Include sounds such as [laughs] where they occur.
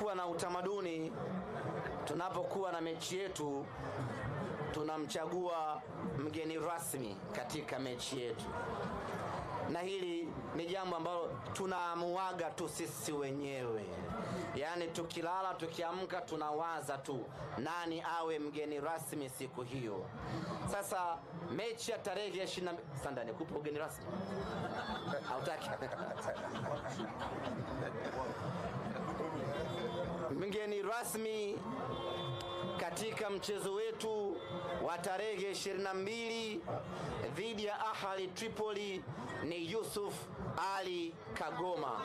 tumekuwa na utamaduni tunapokuwa na mechi yetu tunamchagua mgeni rasmi katika mechi yetu, na hili ni jambo ambalo tunaamuaga tu sisi wenyewe, yaani tukilala tukiamka tunawaza tu nani awe mgeni rasmi siku hiyo. Sasa mechi ya tarehe ya ishirini na sanda nikupa ugeni rasmi [laughs] hautaki? Mgeni rasmi katika mchezo wetu wa tarehe 22 dhidi ya Ahli Tripoli ni Yusuf Ali Kagoma.